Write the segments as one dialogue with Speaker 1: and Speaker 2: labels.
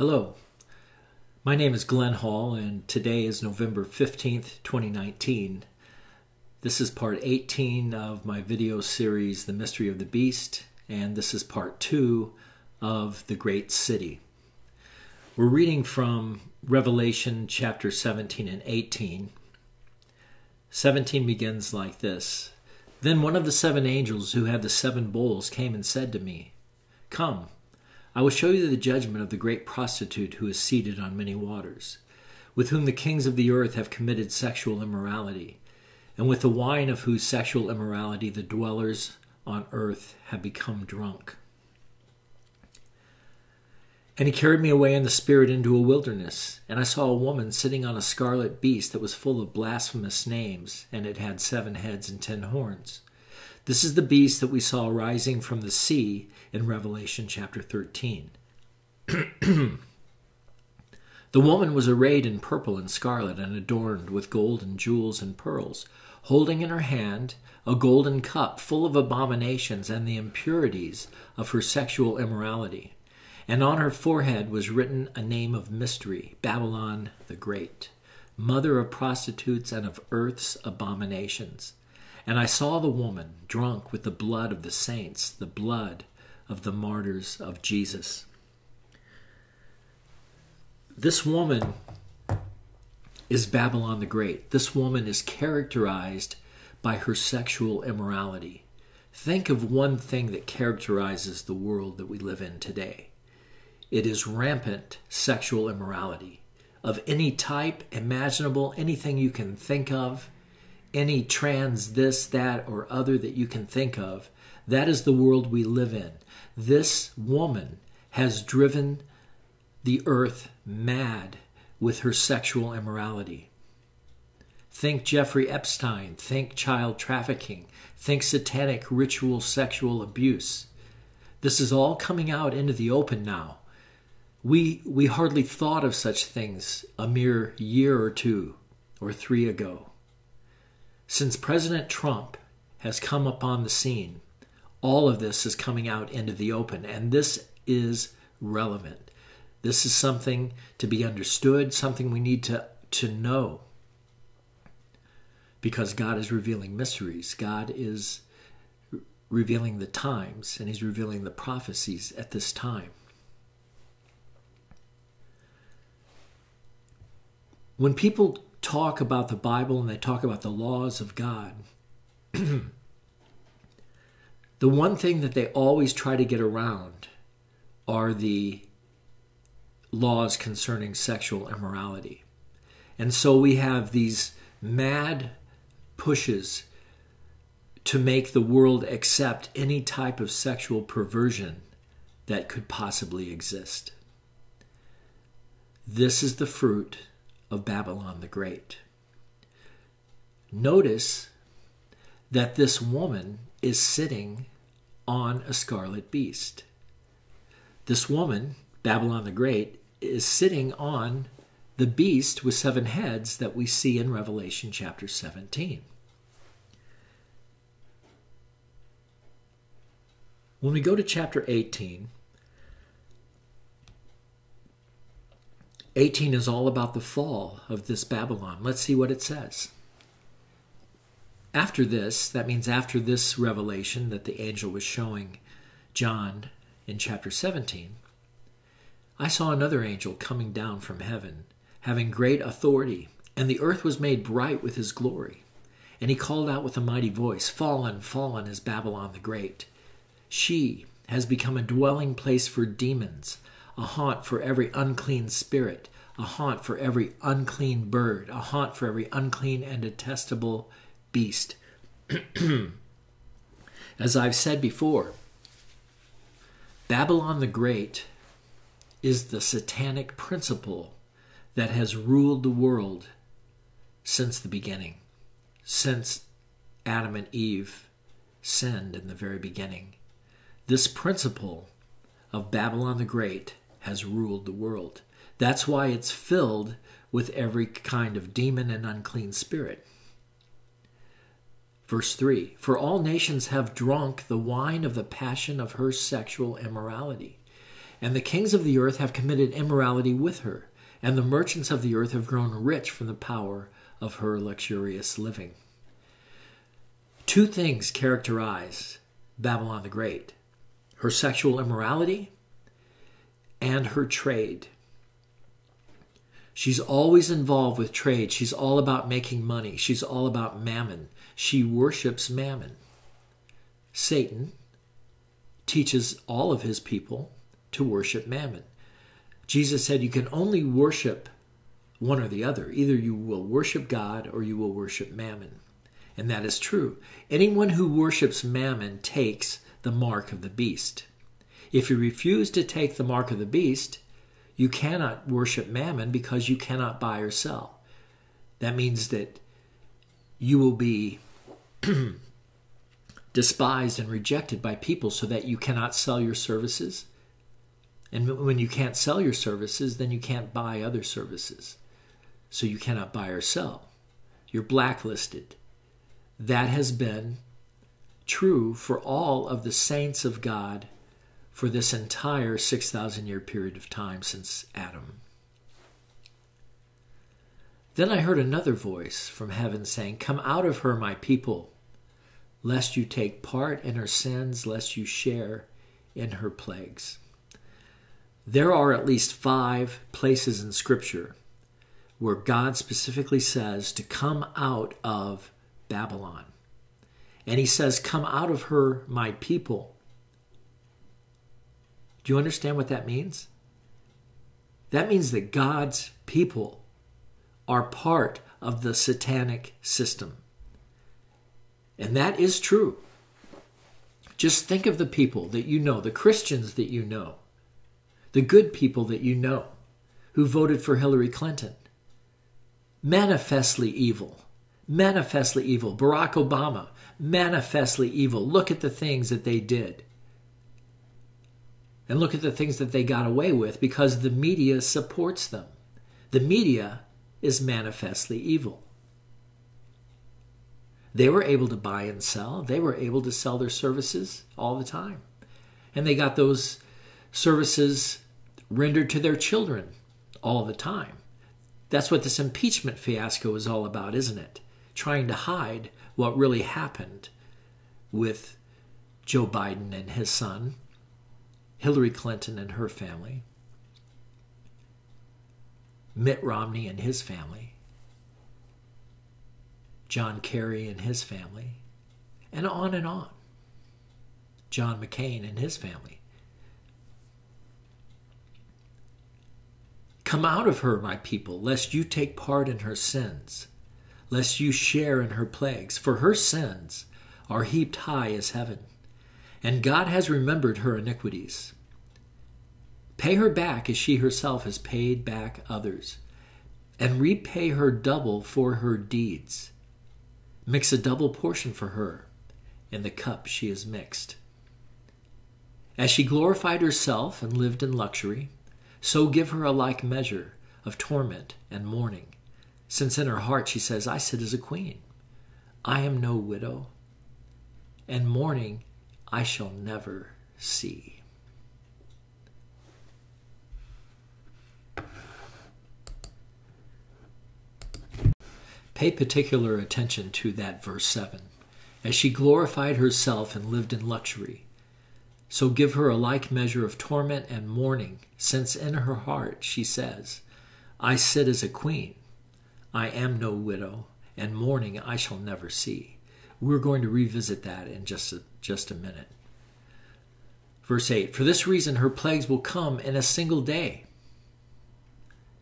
Speaker 1: Hello, my name is Glenn Hall, and today is November 15th, 2019. This is part 18 of my video series, The Mystery of the Beast, and this is part 2 of The Great City. We're reading from Revelation chapter 17 and 18. 17 begins like this Then one of the seven angels who had the seven bowls came and said to me, Come, I will show you the judgment of the great prostitute who is seated on many waters, with whom the kings of the earth have committed sexual immorality, and with the wine of whose sexual immorality the dwellers on earth have become drunk. And he carried me away in the spirit into a wilderness, and I saw a woman sitting on a scarlet beast that was full of blasphemous names, and it had seven heads and ten horns. This is the beast that we saw rising from the sea in Revelation chapter 13. the woman was arrayed in purple and scarlet and adorned with gold and jewels and pearls, holding in her hand a golden cup full of abominations and the impurities of her sexual immorality. And on her forehead was written a name of mystery Babylon the Great, mother of prostitutes and of earth's abominations. And I saw the woman drunk with the blood of the saints, the blood of the martyrs of Jesus. This woman is Babylon the Great. This woman is characterized by her sexual immorality. Think of one thing that characterizes the world that we live in today it is rampant sexual immorality of any type imaginable, anything you can think of any trans this, that, or other that you can think of. That is the world we live in. This woman has driven the earth mad with her sexual immorality. Think Jeffrey Epstein, think child trafficking, think satanic ritual sexual abuse. This is all coming out into the open now. We, we hardly thought of such things a mere year or two or three ago. Since President Trump has come upon the scene, all of this is coming out into the open, and this is relevant. This is something to be understood, something we need to, to know. Because God is revealing mysteries. God is revealing the times, and He's revealing the prophecies at this time. When people talk about the Bible and they talk about the laws of God, the one thing that they always try to get around are the laws concerning sexual immorality. And so we have these mad pushes to make the world accept any type of sexual perversion that could possibly exist. This is the fruit of Babylon the Great. Notice that this woman is sitting on a scarlet beast. This woman, Babylon the Great, is sitting on the beast with seven heads that we see in Revelation chapter 17. When we go to chapter 18, 18 is all about the fall of this Babylon. Let's see what it says. After this, that means after this revelation that the angel was showing John in chapter 17, I saw another angel coming down from heaven, having great authority, and the earth was made bright with his glory. And he called out with a mighty voice, Fallen, fallen is Babylon the Great. She has become a dwelling place for demons a haunt for every unclean spirit, a haunt for every unclean bird, a haunt for every unclean and detestable beast. As I've said before, Babylon the Great is the satanic principle that has ruled the world since the beginning, since Adam and Eve sinned in the very beginning. This principle of Babylon the Great has ruled the world. That's why it's filled with every kind of demon and unclean spirit. Verse 3 For all nations have drunk the wine of the passion of her sexual immorality, And the kings of the earth have committed immorality with her, and the merchants of the earth have grown rich from the power of her luxurious living. Two things characterize Babylon the Great her sexual immorality and her trade. She's always involved with trade. She's all about making money. She's all about mammon. She worships mammon. Satan teaches all of his people to worship mammon. Jesus said you can only worship one or the other. Either you will worship God or you will worship mammon. And that is true. Anyone who worships mammon takes the mark of the beast. If you refuse to take the mark of the beast, you cannot worship mammon because you cannot buy or sell. That means that you will be despised and rejected by people so that you cannot sell your services. And when you can't sell your services, then you can't buy other services. So you cannot buy or sell. You're blacklisted. That has been true for all of the saints of God for this entire 6,000 year period of time since Adam. Then I heard another voice from heaven saying, Come out of her, my people, lest you take part in her sins, lest you share in her plagues. There are at least five places in Scripture where God specifically says to come out of Babylon. And he says, Come out of her, my people. Do you understand what that means? That means that God's people are part of the satanic system. And that is true. Just think of the people that you know, the Christians that you know, the good people that you know who voted for Hillary Clinton. Manifestly evil. Manifestly evil. Barack Obama, manifestly evil. Look at the things that they did. And look at the things that they got away with because the media supports them. The media is manifestly evil. They were able to buy and sell, they were able to sell their services all the time. And they got those services rendered to their children all the time. That's what this impeachment fiasco is all about, isn't it? Trying to hide what really happened with Joe Biden and his son, Hillary Clinton and her family, Mitt Romney and his family, John Kerry and his family, and on and on. John McCain and his family. Come out of her, my people, lest you take part in her sins, lest you share in her plagues, for her sins are heaped high as heaven, and God has remembered her iniquities. Pay her back as she herself has paid back others, and repay her double for her deeds. Mix a double portion for her in the cup she has mixed. As she glorified herself and lived in luxury, so give her a like measure of torment and mourning, since in her heart she says, I sit as a queen. I am no widow, and mourning I shall never see. Pay particular attention to that verse 7. As she glorified herself and lived in luxury, so give her a like measure of torment and mourning, since in her heart she says, I sit as a queen. I am no widow, and mourning I shall never see. We're going to revisit that in just a, just a minute. Verse 8 For this reason her plagues will come in a single day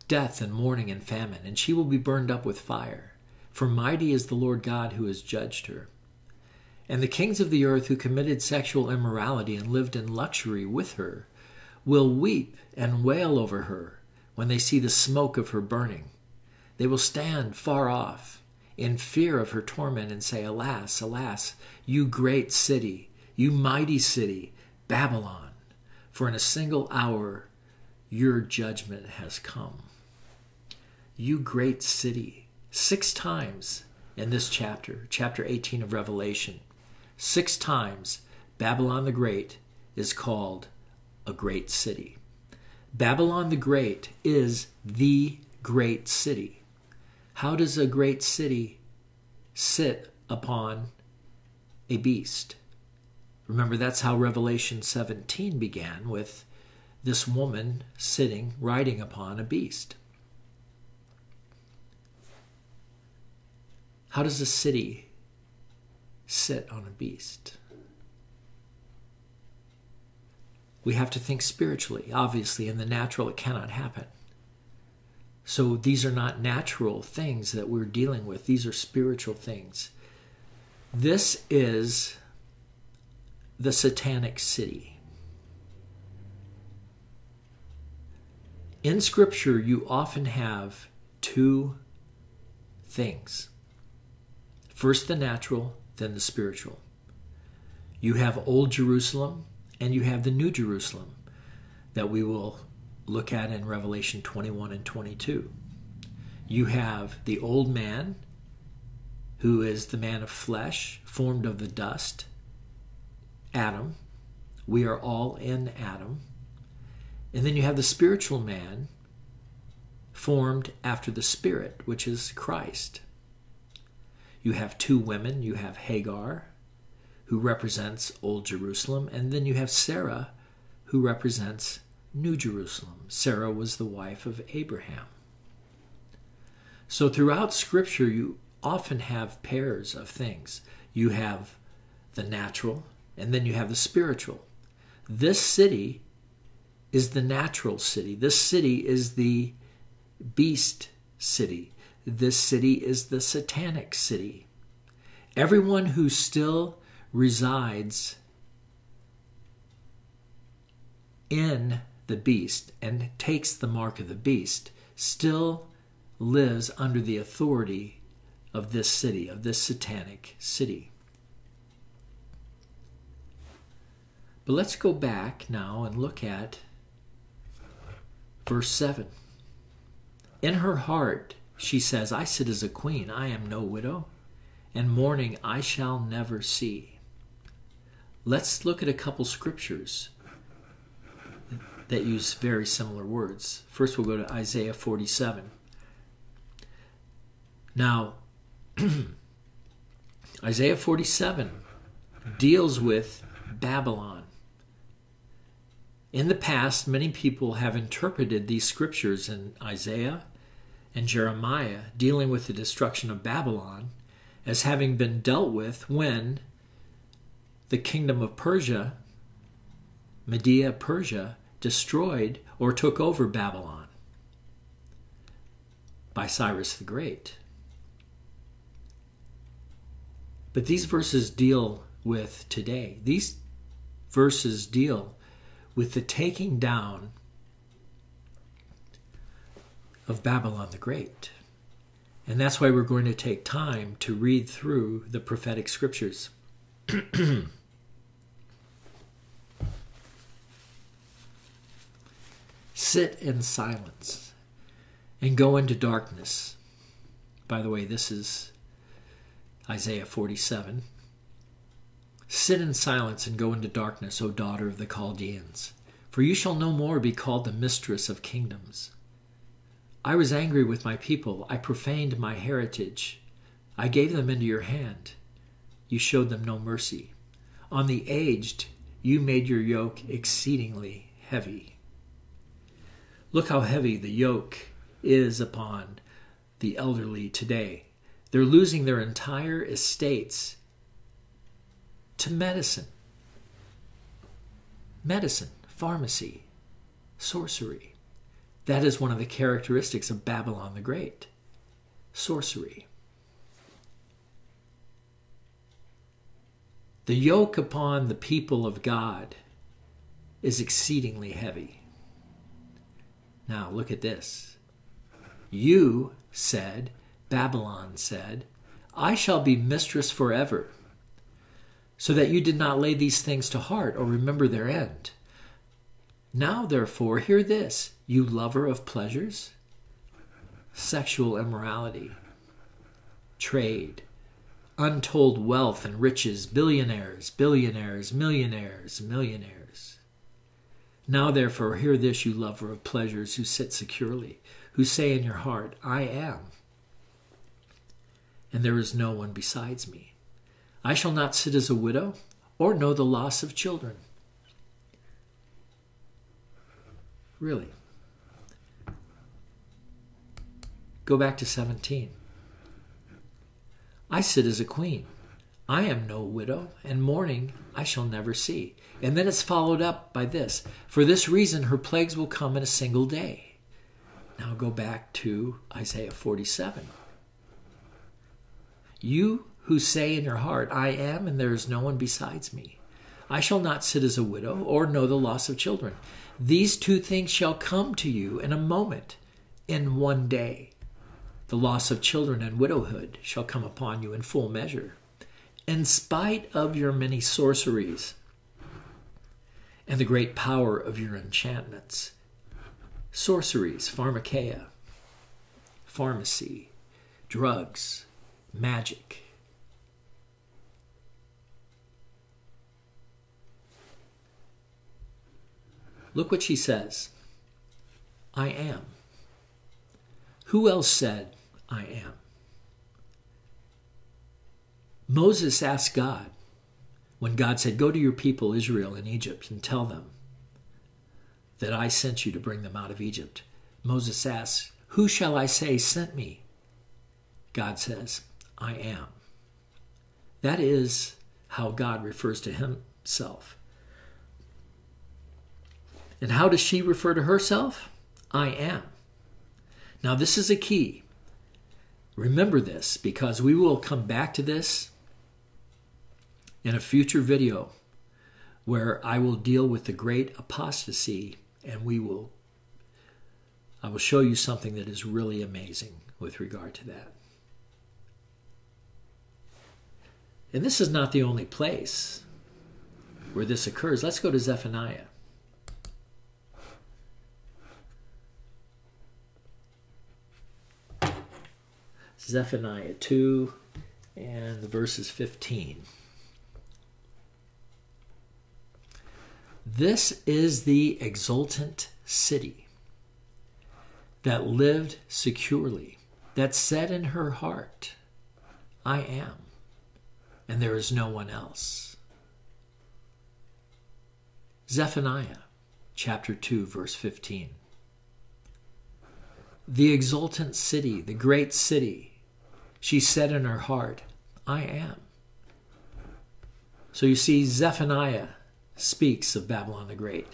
Speaker 1: death and mourning and famine, and she will be burned up with fire. For mighty is the Lord God who has judged her. And the kings of the earth who committed sexual immorality and lived in luxury with her will weep and wail over her when they see the smoke of her burning. They will stand far off in fear of her torment and say, Alas, alas, you great city, you mighty city, Babylon, for in a single hour your judgment has come. You great city, six times in this chapter, chapter 18 of Revelation, Six times, Babylon the Great is called a great city. Babylon the Great is the great city. How does a great city sit upon a beast? Remember, that's how Revelation 17 began with this woman sitting, riding upon a beast. How does a city sit on a beast? We have to think spiritually. Obviously, in the natural, it cannot happen. So these are not natural things that we're dealing with, these are spiritual things. This is the satanic city. In Scripture, you often have two things first the natural, then the spiritual. You have Old Jerusalem and you have the New Jerusalem that we will look at in Revelation 21 and 22. You have the old man, who is the man of flesh, formed of the dust, Adam. We are all in Adam. And then you have the spiritual man, formed after the Spirit, which is Christ. You have two women. You have Hagar, who represents Old Jerusalem, and then you have Sarah, who represents New Jerusalem. Sarah was the wife of Abraham. So throughout Scripture, you often have pairs of things. You have the natural, and then you have the spiritual. This city is the natural city. This city is the beast city. This city is the satanic city. Everyone who still resides in the beast and takes the mark of the beast still lives under the authority of this city, of this satanic city. But let's go back now and look at verse 7. In her heart, she says, I sit as a queen, I am no widow, and mourning I shall never see. Let's look at a couple scriptures that use very similar words. First, we'll go to Isaiah 47. Now, Isaiah 47 deals with Babylon. In the past, many people have interpreted these scriptures in Isaiah and Jeremiah dealing with the destruction of Babylon as having been dealt with when the kingdom of Persia, Media Persia, destroyed or took over Babylon by Cyrus the Great. But these verses deal with today. These verses deal with the taking down of Babylon the Great. And that's why we're going to take time to read through the prophetic scriptures. Sit in silence and go into darkness. By the way, this is Isaiah 47. Sit in silence and go into darkness, O daughter of the Chaldeans, for you shall no more be called the mistress of kingdoms. I was angry with my people, I profaned my heritage. I gave them into your hand. You showed them no mercy. On the aged, you made your yoke exceedingly heavy. Look how heavy the yoke is upon the elderly today. They're losing their entire estates to medicine. Medicine, pharmacy, sorcery. That is one of the characteristics of Babylon the Great sorcery. The yoke upon the people of God is exceedingly heavy. Now, look at this. You said, Babylon said, I shall be mistress forever, so that you did not lay these things to heart or remember their end. Now, therefore, hear this, you lover of pleasures, sexual immorality, trade, untold wealth and riches, billionaires, billionaires, millionaires, millionaires Now, therefore, hear this, you lover of pleasures who sit securely, who say in your heart, I am, and there is no one besides me. I shall not sit as a widow or know the loss of children. Really. Go back to 17. I sit as a queen. I am no widow, and mourning I shall never see. And then it's followed up by this For this reason, her plagues will come in a single day. Now go back to Isaiah 47. You who say in your heart, I am, and there is no one besides me. I shall not sit as a widow or know the loss of children. These two things shall come to you in a moment, in one day. The loss of children and widowhood shall come upon you in full measure. In spite of your many sorceries and the great power of your enchantments, sorceries, pharmakeia, pharmacy, drugs, magic. Look what she says I am. Who else said, I am? Moses asked God when God said, Go to your people Israel in Egypt and tell them that I sent you to bring them out of Egypt. Moses asks, Who shall I say sent me? God says, I am. That is how God refers to himself. And how does she refer to herself? I am. Now, this is a key. Remember this because we will come back to this in a future video where I will deal with the great apostasy and we will I will show you something that is really amazing with regard to that. And this is not the only place where this occurs. Let's go to Zephaniah. Zephaniah 2 and the verses 15. This is the exultant city that lived securely, that said in her heart, I am, and there is no one else. Zephaniah chapter 2, verse 15. The exultant city, the great city, she said in her heart, I am. So you see, Zephaniah speaks of Babylon the Great.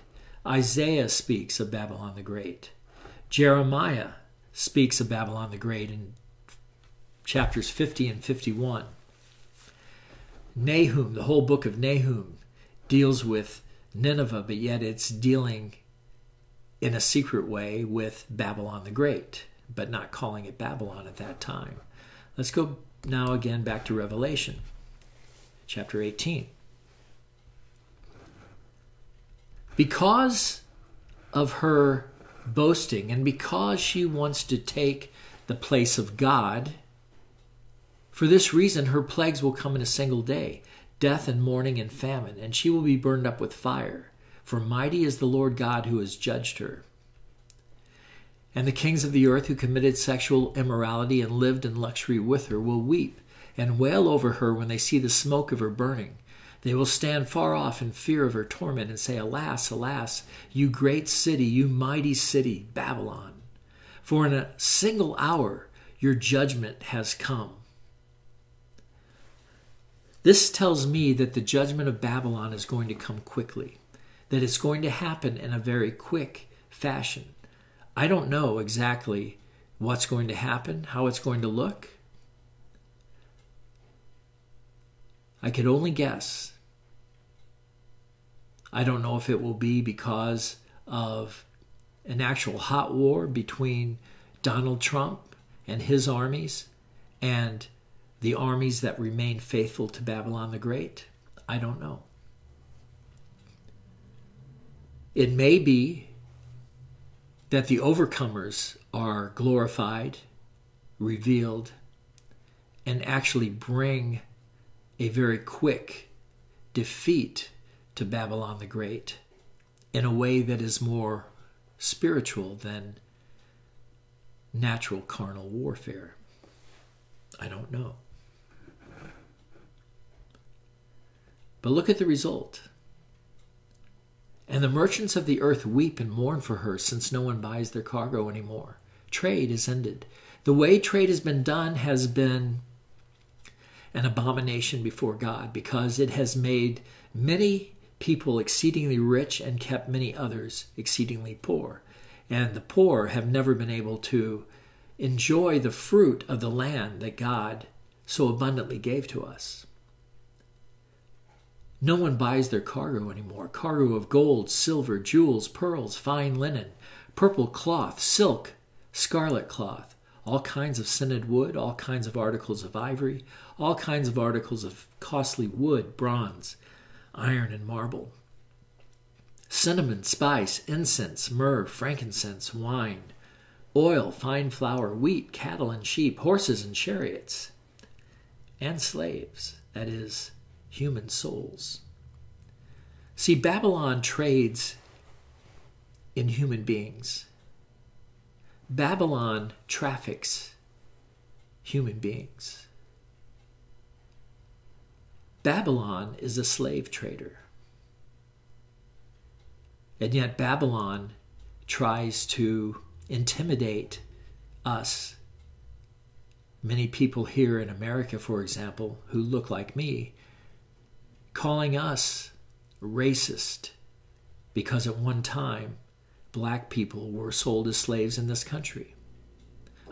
Speaker 1: Isaiah speaks of Babylon the Great. Jeremiah speaks of Babylon the Great in chapters 50 and 51. Nahum, the whole book of Nahum, deals with Nineveh, but yet it's dealing in a secret way with Babylon the Great, but not calling it Babylon at that time. Let's go now again back to Revelation, chapter 18. Because of her boasting and because she wants to take the place of God, for this reason her plagues will come in a single day death and mourning and famine, and she will be burned up with fire. For mighty is the Lord God who has judged her. And the kings of the earth who committed sexual immorality and lived in luxury with her will weep and wail over her when they see the smoke of her burning. They will stand far off in fear of her torment and say, Alas, alas, you great city, you mighty city, Babylon. For in a single hour your judgment has come. This tells me that the judgment of Babylon is going to come quickly, that it's going to happen in a very quick fashion. I don't know exactly what's going to happen, how it's going to look. I could only guess I don't know if it will be because of an actual hot war between Donald Trump and his armies and the armies that remain faithful to Babylon the Great. I don't know. It may be that the overcomers are glorified, revealed, and actually bring a very quick defeat to Babylon the Great in a way that is more spiritual than natural carnal warfare? I don't know. But look at the result. And the merchants of the earth weep and mourn for her, since no one buys their cargo anymore. Trade is ended. The way trade has been done has been an abomination before God because it has made many people exceedingly rich and kept many others exceedingly poor. And the poor have never been able to enjoy the fruit of the land that God so abundantly gave to us. No one buys their cargo anymore cargo of gold, silver, jewels, pearls, fine linen, purple cloth, silk, scarlet cloth, all kinds of scented wood, all kinds of articles of ivory, all kinds of articles of costly wood, bronze, iron, and marble. Cinnamon, spice, incense, myrrh, frankincense, wine, oil, fine flour, wheat, cattle and sheep, horses and chariots, and slaves, that is, human souls. See, Babylon trades in human beings. Babylon traffics human beings. Babylon is a slave trader. And yet, Babylon tries to intimidate us. Many people here in America, for example, who look like me, calling us racist because at one time black people were sold as slaves in this country.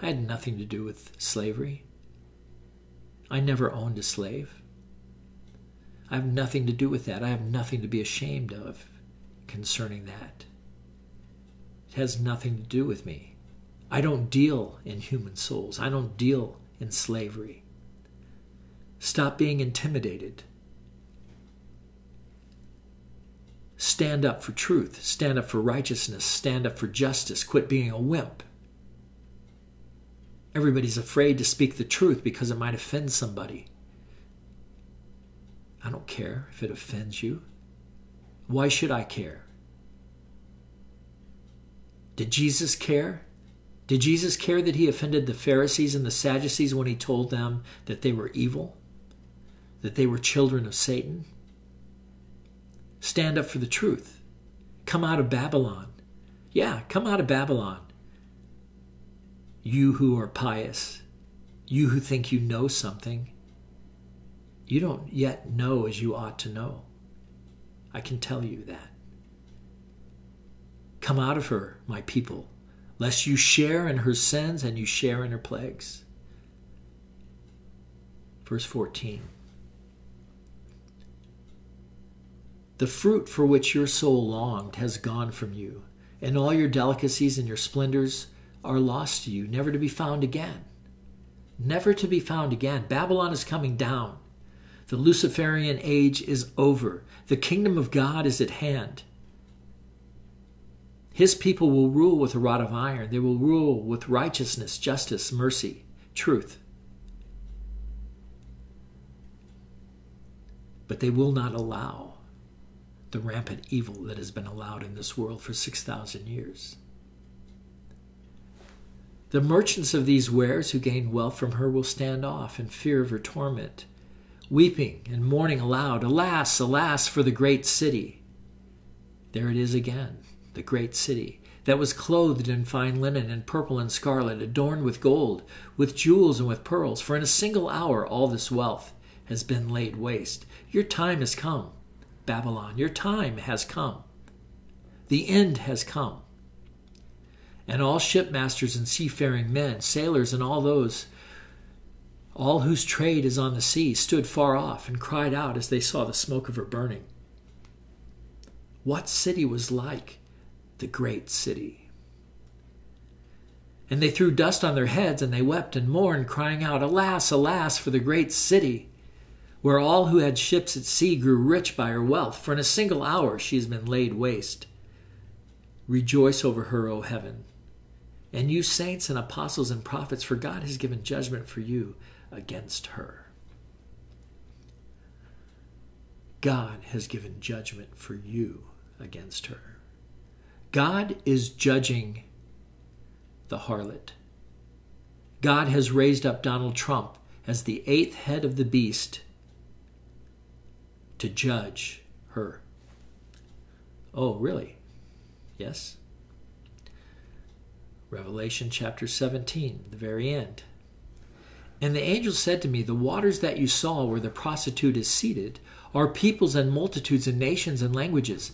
Speaker 1: I had nothing to do with slavery. I never owned a slave. I have nothing to do with that. I have nothing to be ashamed of concerning that. It has nothing to do with me. I don't deal in human souls. I don't deal in slavery. Stop being intimidated. Stand up for truth. Stand up for righteousness. Stand up for justice. Quit being a wimp. Everybody's afraid to speak the truth because it might offend somebody. I don't care if it offends you. Why should I care? Did Jesus care? Did Jesus care that he offended the Pharisees and the Sadducees when he told them that they were evil? That they were children of Satan? Stand up for the truth. Come out of Babylon. Yeah, come out of Babylon. You who are pious, you who think you know something, you don't yet know as you ought to know. I can tell you that. Come out of her, my people, lest you share in her sins and you share in her plagues. Verse 14. The fruit for which your soul longed has gone from you, and all your delicacies and your splendors are lost to you, never to be found again. Never to be found again. Babylon is coming down. The Luciferian age is over. The kingdom of God is at hand. His people will rule with a rod of iron. They will rule with righteousness, justice, mercy, truth. But they will not allow the rampant evil that has been allowed in this world for 6,000 years. The merchants of these wares who gain wealth from her will stand off in fear of her torment, weeping and mourning aloud, Alas, alas, for the great city! There it is again the great city, that was clothed in fine linen and purple and scarlet, adorned with gold, with jewels and with pearls. For in a single hour all this wealth has been laid waste. Your time has come, Babylon. Your time has come. The end has come. And all shipmasters and seafaring men, sailors, and all those, all whose trade is on the sea, stood far off and cried out as they saw the smoke of her burning. What city was like the great city. And they threw dust on their heads, and they wept and mourned, crying out, Alas, alas, for the great city, where all who had ships at sea grew rich by her wealth, for in a single hour she has been laid waste. Rejoice over her, O heaven. And you saints and apostles and prophets, for God has given judgment for you against her. God has given judgment for you against her. God is judging the harlot. God has raised up Donald Trump as the eighth head of the beast to judge her. Oh, really? Yes? Revelation chapter 17, the very end. And the angel said to me, The waters that you saw where the prostitute is seated are peoples and multitudes and nations and languages.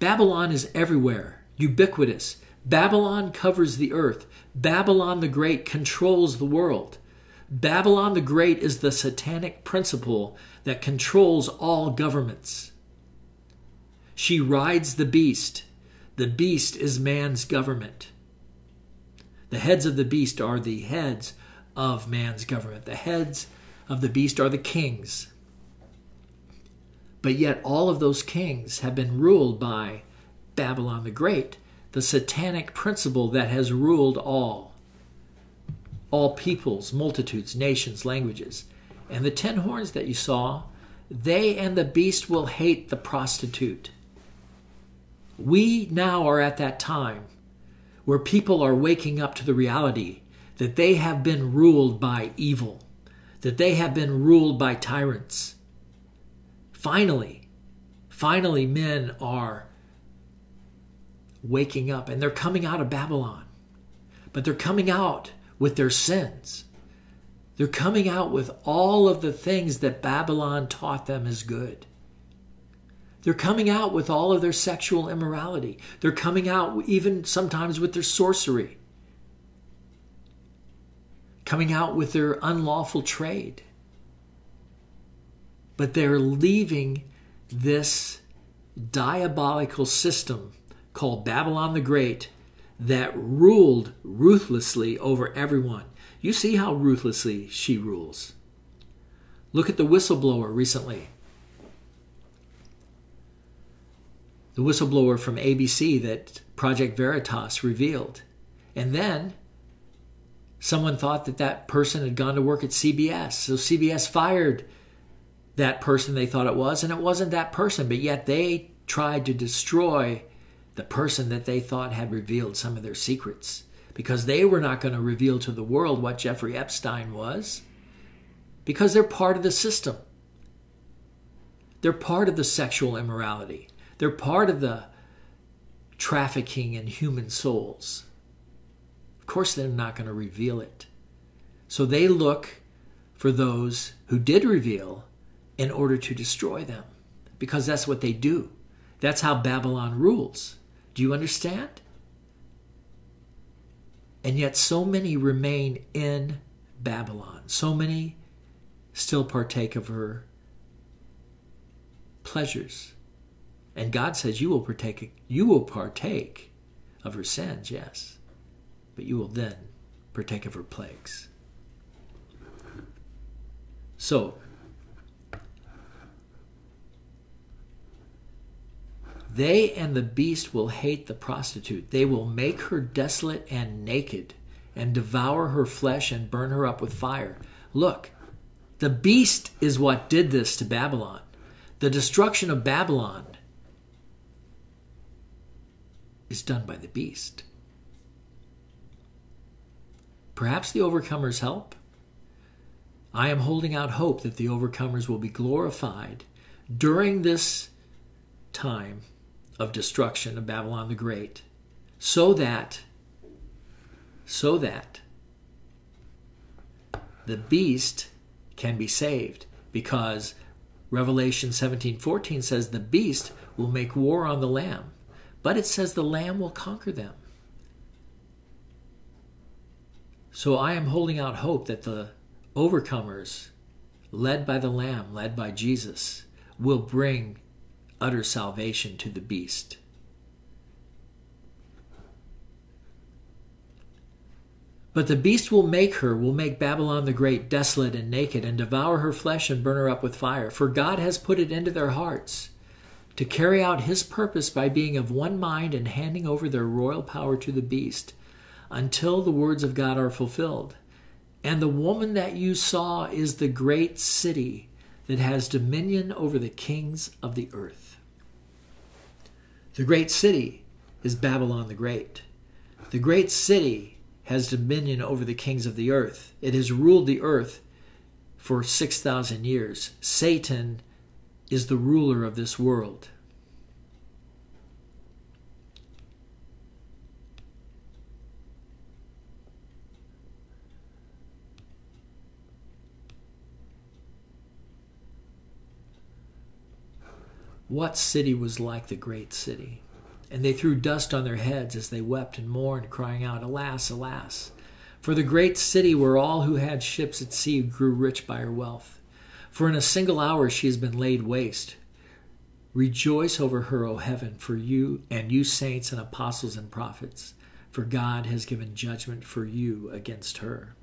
Speaker 1: Babylon is everywhere, ubiquitous. Babylon covers the earth. Babylon the Great controls the world. Babylon the Great is the satanic principle that controls all governments. She rides the beast. The beast is man's government. The heads of the beast are the heads of man's government. The heads of the beast are the kings. But yet, all of those kings have been ruled by Babylon the Great, the satanic principle that has ruled all. All peoples, multitudes, nations, languages. And the ten horns that you saw, they and the beast will hate the prostitute. We now are at that time where people are waking up to the reality that they have been ruled by evil, that they have been ruled by tyrants. Finally, finally, men are waking up and they're coming out of Babylon, but they're coming out with their sins. They're coming out with all of the things that Babylon taught them is good. They're coming out with all of their sexual immorality. They're coming out even sometimes with their sorcery coming out with their unlawful trade. But they're leaving this diabolical system called Babylon the Great that ruled ruthlessly over everyone. You see how ruthlessly she rules. Look at the whistleblower recently. The whistleblower from ABC that Project Veritas revealed. And then someone thought that that person had gone to work at CBS. So CBS fired that person they thought it was, and it wasn't that person, but yet they tried to destroy the person that they thought had revealed some of their secrets because they were not going to reveal to the world what Jeffrey Epstein was because they're part of the system. They're part of the sexual immorality. They're part of the trafficking in human souls. Of course, they're not going to reveal it. So they look for those who did reveal in order to destroy them because that's what they do. That's how Babylon rules. Do you understand? And yet, so many remain in Babylon. So many still partake of her pleasures. And God says, You will partake, you will partake of her sins, yes but you will then partake of her plagues. So, they and the beast will hate the prostitute. They will make her desolate and naked, and devour her flesh and burn her up with fire. Look, the beast is what did this to Babylon. The destruction of Babylon is done by the beast. Perhaps the overcomers help. I am holding out hope that the overcomers will be glorified during this time of destruction of Babylon the Great, so that so that the beast can be saved because Revelation 17:14 says the beast will make war on the lamb, but it says the lamb will conquer them. So I am holding out hope that the overcomers, led by the Lamb, led by Jesus, will bring utter salvation to the beast. But the beast will make her, will make Babylon the Great desolate and naked, and devour her flesh and burn her up with fire. For God has put it into their hearts to carry out his purpose by being of one mind and handing over their royal power to the beast until the words of God are fulfilled. And the woman that you saw is the great city that has dominion over the kings of the earth. The great city is Babylon the Great. The great city has dominion over the kings of the earth. It has ruled the earth for 6,000 years. Satan is the ruler of this world. What city was like the great city? And they threw dust on their heads as they wept and mourned, crying out, Alas, alas! For the great city where all who had ships at sea grew rich by her wealth. For in a single hour she has been laid waste. Rejoice over her, O heaven, for you and you saints and apostles and prophets, for God has given judgment for you against her.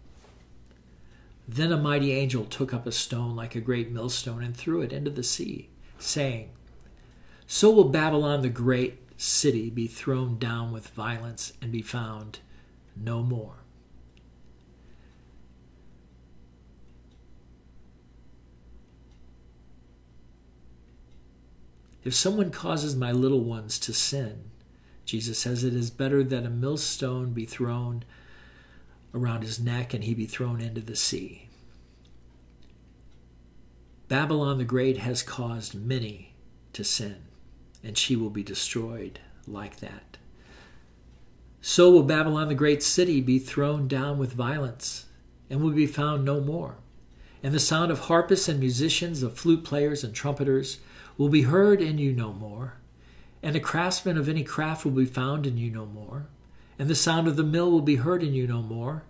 Speaker 1: Then a mighty angel took up a stone like a great millstone and threw it into the sea, saying, so will Babylon the great city be thrown down with violence and be found no more. If someone causes my little ones to sin, Jesus says it is better that a millstone be thrown around his neck and he be thrown into the sea. Babylon the Great has caused many to sin and she will be destroyed like that. So will Babylon the great city be thrown down with violence, and will be found no more. And the sound of harpists and musicians, of flute players and trumpeters, will be heard in you no more. And the craftsman of any craft will be found in you no more. And the sound of the mill will be heard in you no more.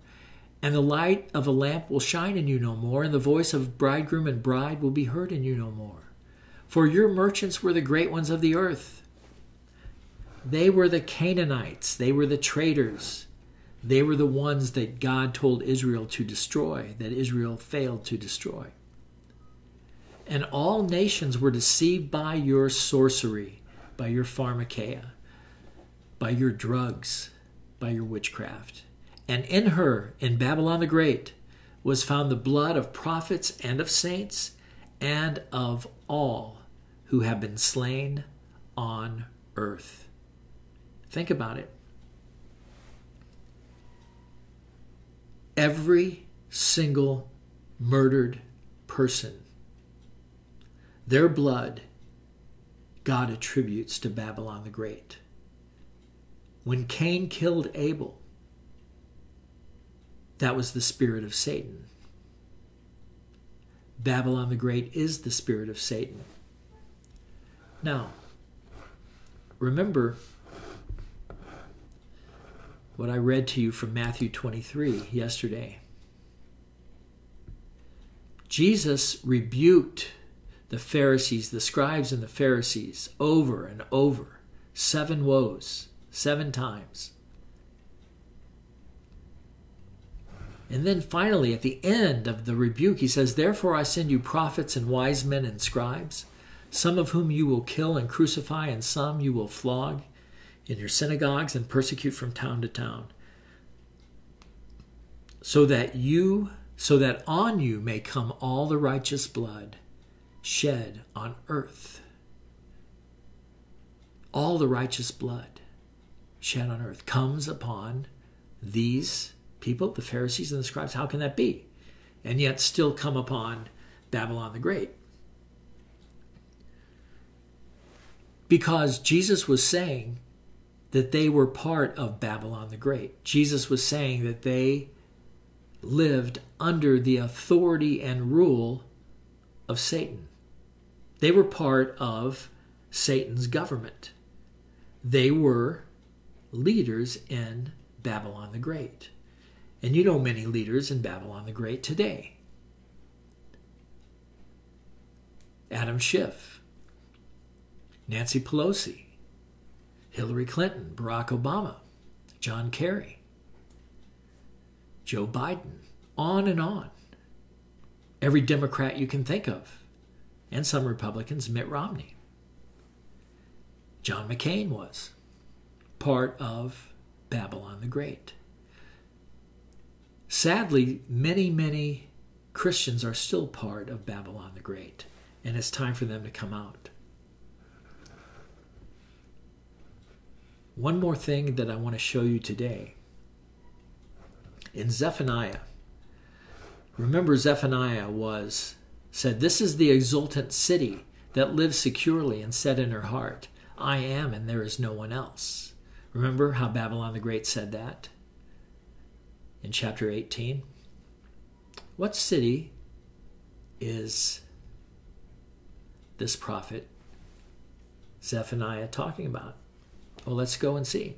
Speaker 1: And the light of a lamp will shine in you no more. And the voice of bridegroom and bride will be heard in you no more. For your merchants were the great ones of the earth. They were the Canaanites, they were the traders. They were the ones that God told Israel to destroy, that Israel failed to destroy. And all nations were deceived by your sorcery, by your pharmakeia, by your drugs, by your witchcraft. And in her, in Babylon the Great, was found the blood of prophets and of saints and of all who have been slain on earth. Think about it. Every single murdered person, their blood, God attributes to Babylon the Great. When Cain killed Abel, that was the spirit of Satan. Babylon the Great is the spirit of Satan. Now, remember what I read to you from Matthew 23 yesterday. Jesus rebuked the Pharisees, the scribes and the Pharisees, over and over. Seven woes, seven times. And then finally, at the end of the rebuke, he says, Therefore I send you prophets and wise men and scribes some of whom you will kill and crucify, and some you will flog in your synagogues and persecute from town to town, so that you so that on you may come all the righteous blood shed on earth. All the righteous blood shed on earth comes upon these people, the Pharisees and the scribes. How can that be? And yet still come upon Babylon the Great. because Jesus was saying that they were part of Babylon the Great. Jesus was saying that they lived under the authority and rule of Satan. They were part of Satan's government. They were leaders in Babylon the Great. And you know many leaders in Babylon the Great today. Adam Schiff, Nancy Pelosi, Hillary Clinton, Barack Obama, John Kerry, Joe Biden, on and on. Every Democrat you can think of, and some Republicans, Mitt Romney. John McCain was part of Babylon the Great. Sadly, many, many Christians are still part of Babylon the Great, and it's time for them to come out. One more thing that I want to show you today. In Zephaniah, remember Zephaniah was said, This is the exultant city that lives securely and said in her heart, I am and there is no one else. Remember how Babylon the Great said that in chapter 18? What city is this prophet Zephaniah talking about? Well, let's go and see.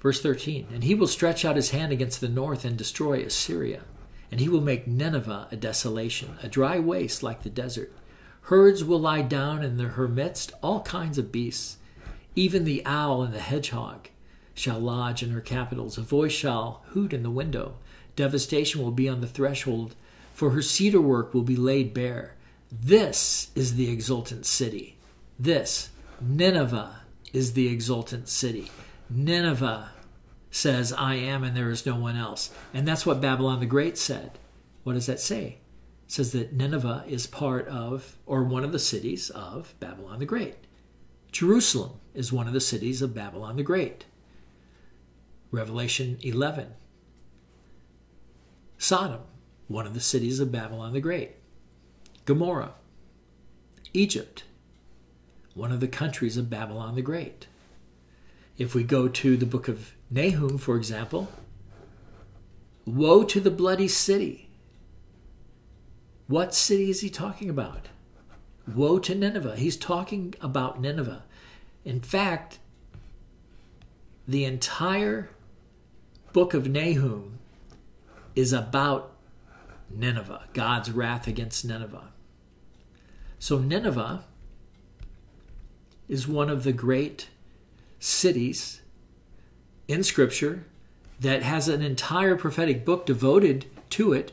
Speaker 1: Verse 13 And he will stretch out his hand against the north and destroy Assyria. And he will make Nineveh a desolation, a dry waste like the desert. Herds will lie down in her midst, all kinds of beasts. Even the owl and the hedgehog shall lodge in her capitals. A voice shall hoot in the window. Devastation will be on the threshold, for her cedar work will be laid bare. This is the exultant city. This, Nineveh, is the exultant city. Nineveh says, I am and there is no one else. And that's what Babylon the Great said. What does that say? It says that Nineveh is part of, or one of the cities of Babylon the Great. Jerusalem is one of the cities of Babylon the Great. Revelation 11. Sodom, one of the cities of Babylon the Great. Gomorrah, Egypt, one of the countries of Babylon the Great. If we go to the book of Nahum, for example, woe to the bloody city. What city is he talking about? Woe to Nineveh. He's talking about Nineveh. In fact, the entire book of Nahum is about Nineveh, God's wrath against Nineveh. So Nineveh is one of the great cities in Scripture that has an entire prophetic book devoted to it,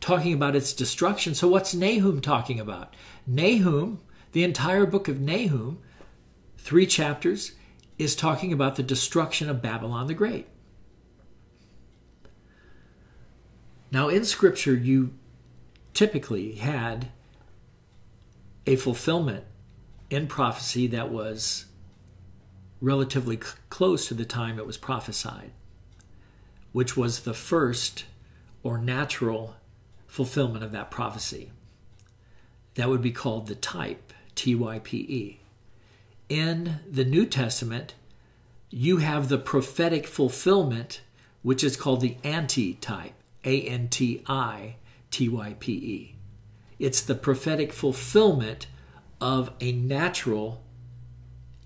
Speaker 1: talking about its destruction. So, what's Nahum talking about? Nahum, the entire book of Nahum, three chapters, is talking about the destruction of Babylon the Great. Now, in Scripture, you typically had a fulfillment in prophecy that was relatively c- close to the time it was prophesied, which was the first or natural fulfillment of that prophecy. That would be called the type, T Y P E. In the New Testament, you have the prophetic fulfillment, which is called the anti-type, A N T I T Y P E. It's the prophetic fulfillment of a natural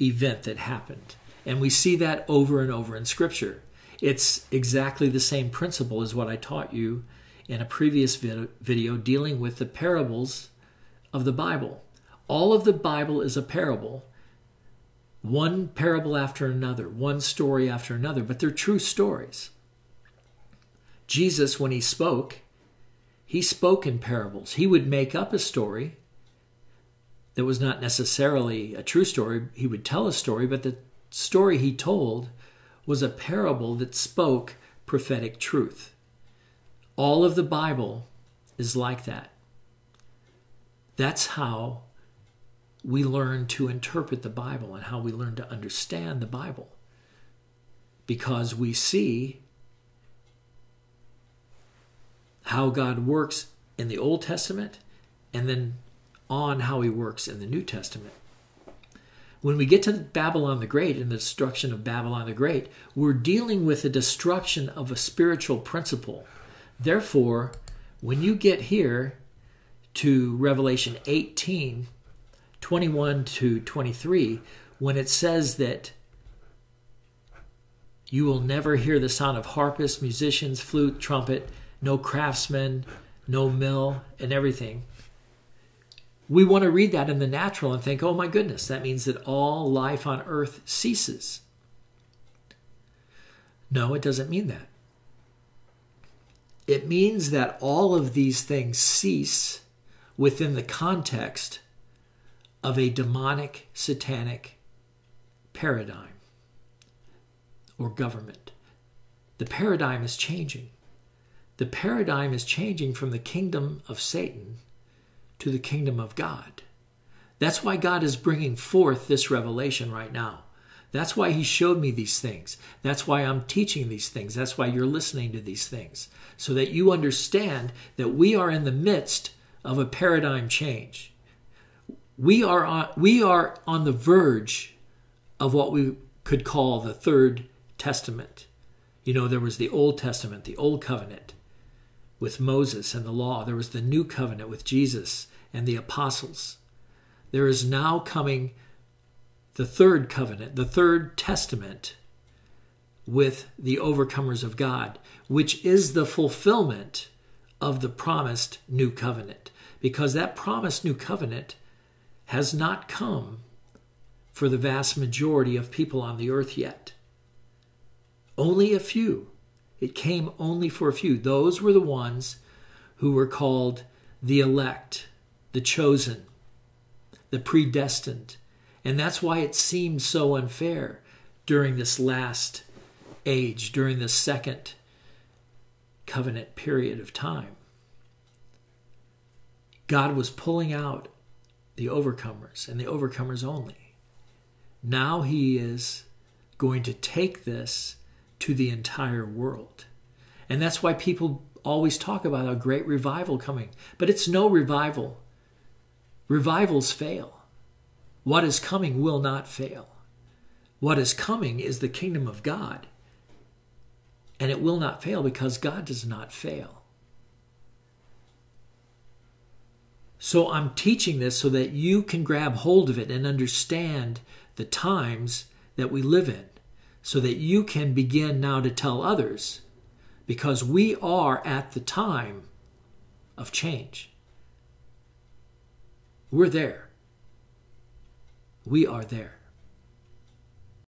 Speaker 1: event that happened. And we see that over and over in Scripture. It's exactly the same principle as what I taught you in a previous video dealing with the parables of the Bible. All of the Bible is a parable, one parable after another, one story after another, but they're true stories. Jesus, when he spoke, he spoke in parables. He would make up a story that was not necessarily a true story. He would tell a story, but the story he told was a parable that spoke prophetic truth. All of the Bible is like that. That's how we learn to interpret the Bible and how we learn to understand the Bible. Because we see how God works in the Old Testament and then on how he works in the New Testament. When we get to Babylon the Great and the destruction of Babylon the Great, we're dealing with the destruction of a spiritual principle. Therefore, when you get here to Revelation 18 21 to 23, when it says that you will never hear the sound of harpists, musicians, flute, trumpet, no craftsmen, no mill, and everything. We want to read that in the natural and think, oh my goodness, that means that all life on earth ceases. No, it doesn't mean that. It means that all of these things cease within the context of a demonic, satanic paradigm or government. The paradigm is changing. The paradigm is changing from the kingdom of Satan to the kingdom of God. That's why God is bringing forth this revelation right now. That's why He showed me these things. That's why I'm teaching these things. That's why you're listening to these things, so that you understand that we are in the midst of a paradigm change. We are on, we are on the verge of what we could call the third testament. You know, there was the Old Testament, the Old Covenant with Moses and the law. There was the New Covenant with Jesus and the apostles. There is now coming the third covenant, the third testament with the overcomers of God, which is the fulfillment of the promised new covenant. Because that promised new covenant has not come for the vast majority of people on the earth yet. Only a few. It came only for a few. Those were the ones who were called the elect, the chosen, the predestined. And that's why it seemed so unfair during this last age, during the second covenant period of time. God was pulling out the overcomers and the overcomers only. Now he is going to take this to the entire world. And that's why people always talk about a great revival coming. But it's no revival. Revivals fail. What is coming will not fail. What is coming is the kingdom of God. And it will not fail because God does not fail. So I'm teaching this so that you can grab hold of it and understand the times that we live in so that you can begin now to tell others because we are at the time of change. We're there. We are there.